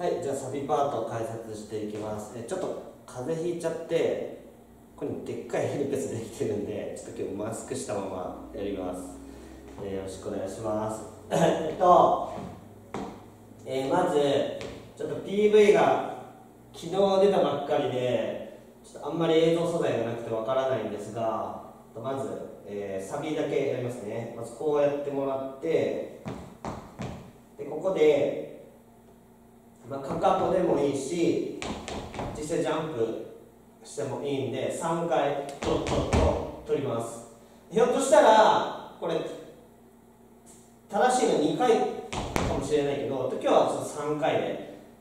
はいじゃあサビパートを解説していきます。えちょっと風邪ひいちゃってここにでっかいヘルペスできてるんでちょっと今日マスクしたままやります、えー、よろしくお願いします。えっと、えー、まずちょっと PV が昨日出たばっかりでちょっとあんまり映像素材がなくてわからないんですがまず、えー、サビだけやりますね。まずこうやってもらってでここでまあ、かかとでもいいし実際ジャンプしてもいいんで3回トットッと取ります。ひょっとしたらこれ正しいの2回かもしれないけど今日はちょっと3回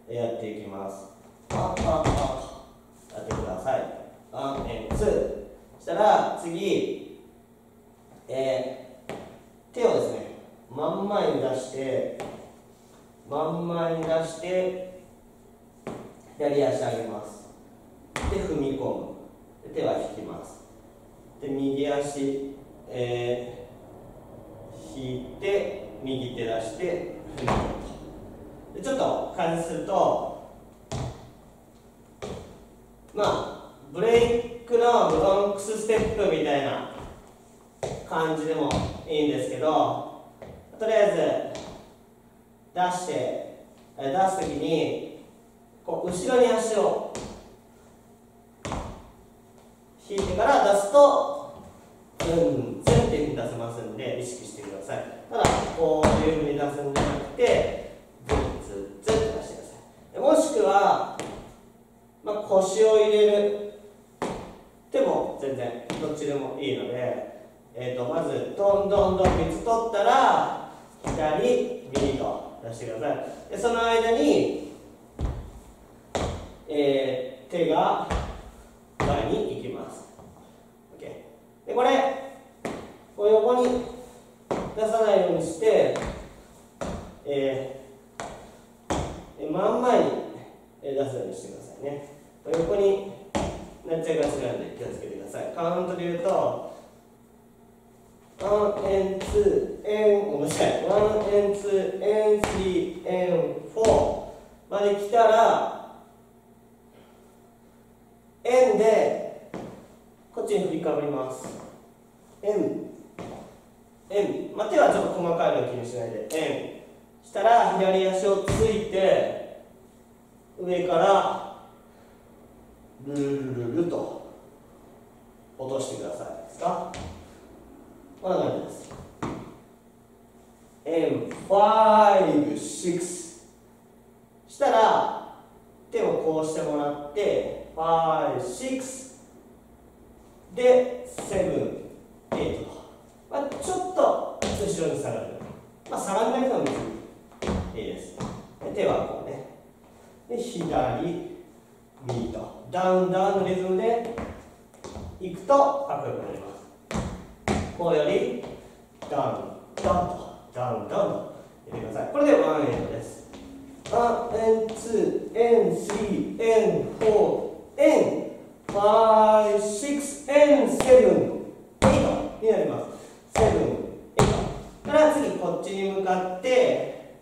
でやっていきます。パッパッパッやってください。 one and two。そしたら次えー、手をですね真ん前に出して真ん前に出して左足上げます。で踏み込む。手は引きます。で右足、えー、引いて右手出して踏み込む。とでちょっと解説するとまあブレイクのブロンクスステップみたいな感じでもいいんですけどとりあえず出して出す時にこう後ろに足を引いてから出すとうん全っていうふうに出せますんで意識してください。ただこういうふうに出すんじゃなくてズンズンズンって出してください。もしくは、まあ、腰を入れる。手も全然どっちでもいいので、えーと、まずどんどんどん水取ったら左右と。出してください。でその間に、えー、手が前に行きます。OK でこれこう横に出さないようにして、えー、真ん前に出すようにしてくださいね。横になっちゃいがちなんで気をつけてください。カウントで言うと1 and 2 and ごめんなさい1 and 2 and 3 and 4まで来たら円でこっちに振りかぶります。円円、まあ、手はちょっと細かいの気にしないで。円したら左足をついて上からルルルルと落としてください。ですか？こんな感じです and 5 6したら手をこうしてもらって5 6で7 8まあ、ちょっと後ろに下がるまあ下がらないのもいいです。手はこうね。で左右と。ダウンダウンのリズムでいくとかっこよくなります。こうよりダウン。ダウンとダウンダウンと入れてください。これで one and です。 one and two and three and four and five six and seven eight になります seven eight から次こっちに向かって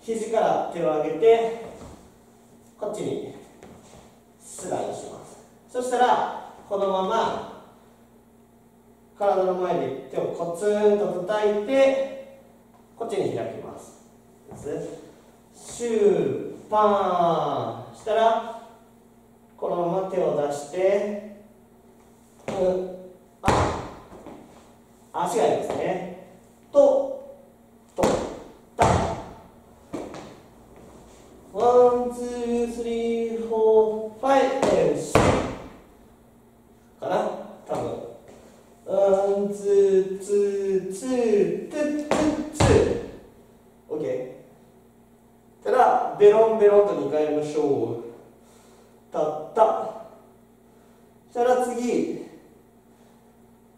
肘から手を上げてこっちにスライドしますそしたらこのまま体の前で手をコツンと叩いてこっちに開きますシューパーしたらこのまま手を出してうあ足がいいですねととたワンツースリーフォーファイブシかな多分ワン、ツー、ツー、ツー、ツー、ツー、ツー。オッケー。たら、ベロンベロンと2回やりましょう。たったそ。したら次、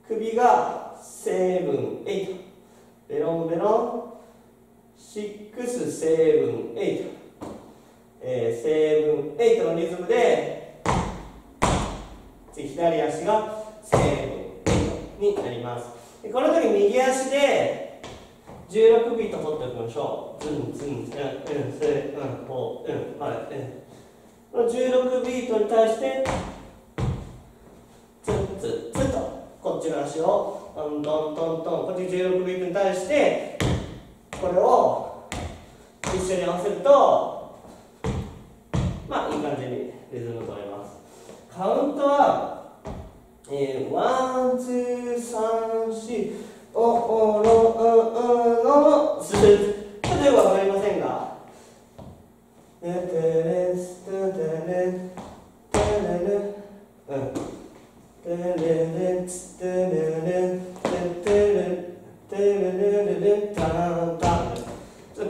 首が seven, eight。ベロンベロン、 six, seven, eight。えー、 seven, eight のリズムで、次、左足が seven。になりますでこの時右足で16ビート取っておきましょう。ズンズン、この16ビートに対して、ツツツと、こっちの足を、トントントントン、こっち16ビートに対して、これを一緒に合わせると、まあ、いい感じにリズム取れます。カウントは、えー、ン、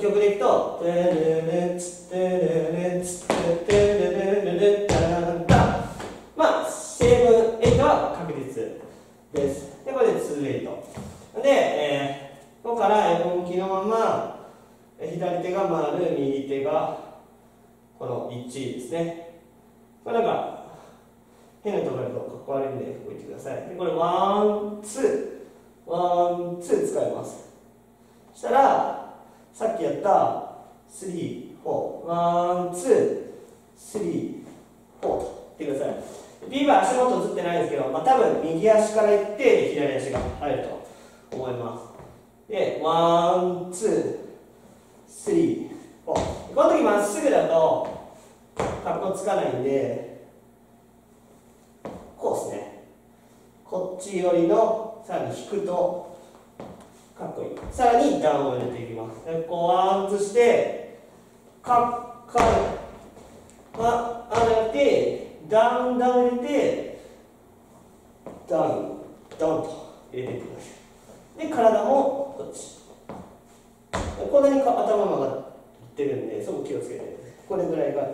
曲でいくと「テレレツテレレツテテレレレレタタ」まあ CM8 は確実ですでこれで28で、えで、ここから絵本気のまま左手が丸右手がこの1ですねこれなださい。で、これ、ワン、ツー、 one, two 使います。そしたら、さっきやった3、4、 one, two、3、4と言ってください。ビーバー足元映ってないですけど、まあ、多分右足からいって左足が入ると思いますで one two three four この時まっすぐだとかっこつかないんでこうですねこっち寄りのさらに引くとかっこいい。さらにダウンを入れていきます。でこうワンツしてかっかるああなってダウンダウン入れてダウンダウンと入れていきましょうで体もこっち。こんなに頭が曲がってるんでそこ気をつけて。これぐらいがいい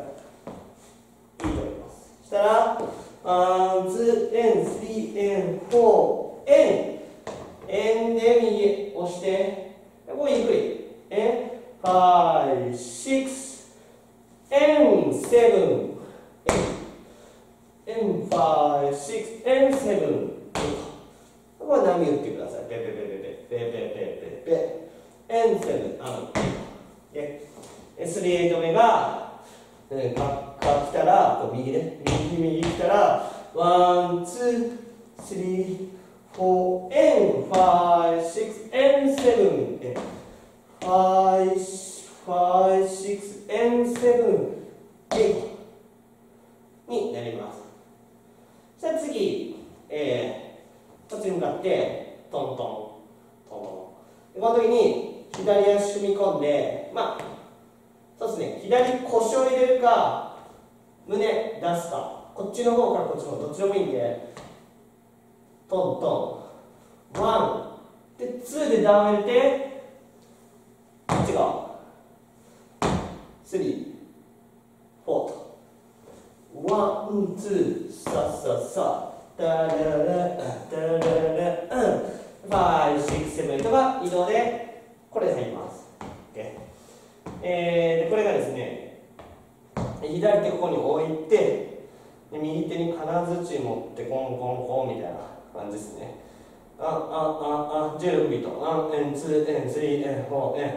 と思います。したら uh, two and three and four and and で右押してイ、ファイ、シックス、N、セブン、エイト。になります。じゃあ次、えー、こっちに向かってトントン。トントンこの時に左足踏み込んでまあそうですね左腰を入れるか胸出すか。こっちの方からこっちの方どっちでもいいんでトントンワンでツーでダウン入れてこっち側スリーフォーとワン、ツー、さささ、ダララ、ダララ、うん、ファイ、シック、セブンとか移動で、これで入ります。OK。えー、で、これがですね、左手ここに置いて、で右手に金槌持ってコンコンコンみたいな感じですね。あ、あ、あ、あ、16ビート。あ、 and、2、and、3、and、4、and。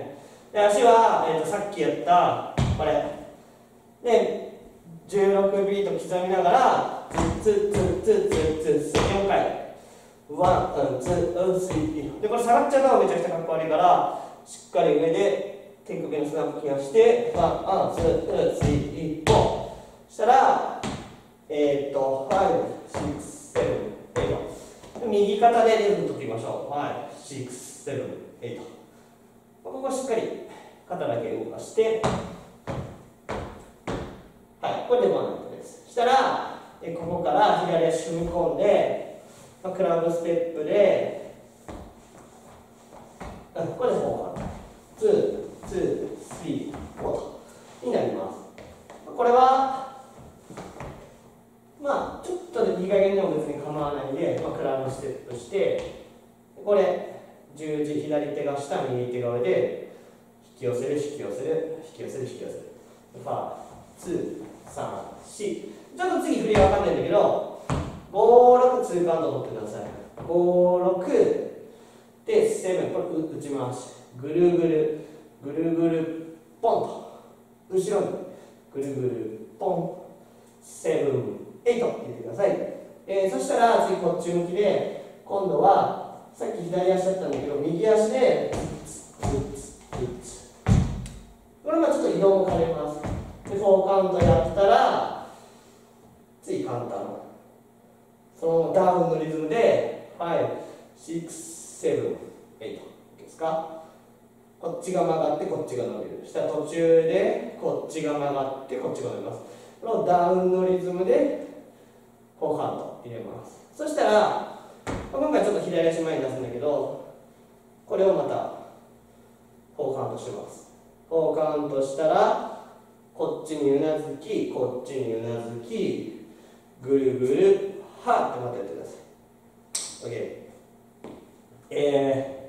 で、足は、えーと、さっきやった、これ。で、16ビート刻みながらツッツッツッツッツッツッ4回 one two three でこれ下がっちゃうのがめちゃくちゃかっこ悪いからしっかり上で手首のスナップをして one two three 4したらえー、っと567右肩でリズム取っていきましょう。567ここしっかり肩だけ動かして。はい、これでワンアウトです。したら、えここから左足踏み込んで、まあ、クラブステップで、あこれで4ー、ツー、 two, three, four とになります。これは、まあ、ちょっとでいい加減でも別に構わないんで、まあ、クラブステップして、これ、十字、左手が下、右手が上で、引き寄せる、引き寄せる、引き寄せる、引き寄せる。ファー、ツー、3、4ちょっと次振り分かんないんだけど5、6 two カウント取ってください。5、6で7これ打ち回し。ぐるぐるぐるぐるポンと。後ろにぐるぐるポン。セブンエイト。入れてください、えー、そしたら次こっち向きで今度はさっき左足だったんだけど右足でこれもちょっと移動も兼ねます。で4カウントやったら次簡単そのダウンのリズムで567 8ですか？こっちが曲がってこっちが伸びる。したら途中でこっちが曲がってこっちが伸びます。このダウンのリズムでフォーハンド入れます。そしたら今回ちょっと左足前に出すんだけどこれをまたフォーカウントします。フォーカウントしたらこっちにうなずきこっちにうなずきぐるぐるはってまたやってください。OK えー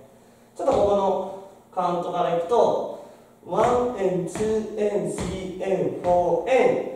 ちょっとここのカウントからいくと 1n、2n、3n、4n、5n、6n、7n、8で、2、2、3、4、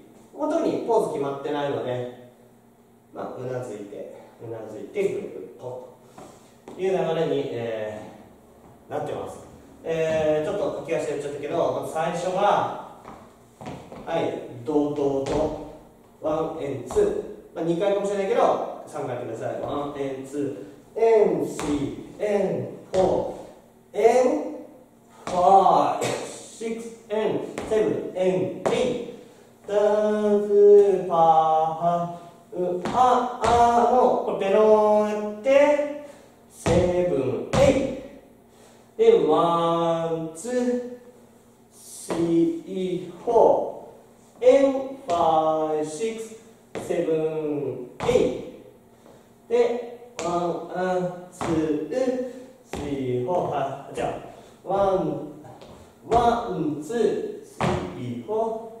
音にポーズ決まってないので、まあ、うなずいて、うなずいて、ぐるぐると、という流れに、えー、なってます。えー、ちょっと駆き足で言っちゃったけど、まず最初は、はい、ドドド、 one, and, two。まあ、2回かもしれないけど、3回ください。ワン、エン、ツー、エン、シー、エン、フォー、エン、ファイ、シックス、エン、セブン、エン、エイ、ズパーああのこれベロン。やってセブンエイでワンツースリーフォー。and five, six, seven, eight でワンツースリー、フォー、はい、じゃあ、ワン、ワン、ツー、スリー、フォー、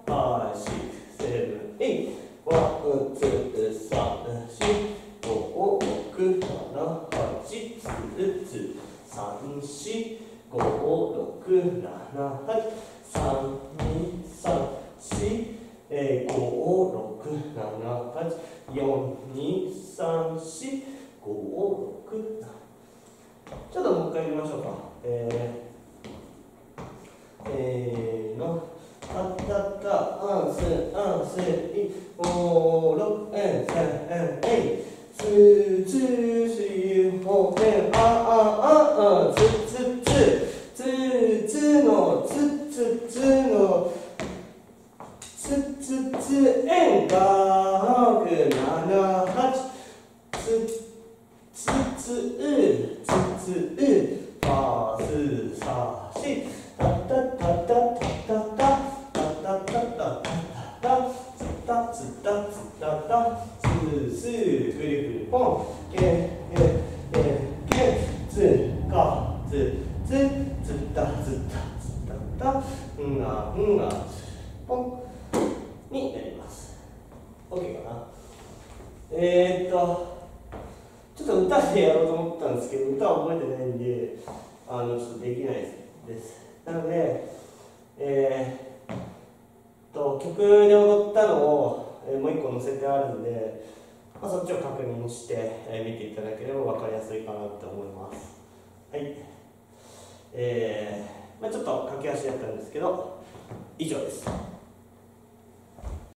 ちょっともう一回言いましょうか。えー、えー、あんす、あんす、い、おろ、えん、せん、え、つ、つ、し、ほ、え、あ、あ、あ、あ、つ、つ、つ、つ、つの、つ、つ、つの、つ、つ、つ、えん、が、く、な、な、はち、つ、つ、つ、う、つつうパスサちょっと歌でやろうと思ったんですけど歌は覚えてないんであのちょっとできないです。なのでえー、と曲で踊ったのを、えー、もう一個載せてあるんで、まあ、そっちを確認して、えー、見ていただければ分かりやすいかなと思います。はい。えー、まあ、ちょっと駆け足やったんですけど以上です。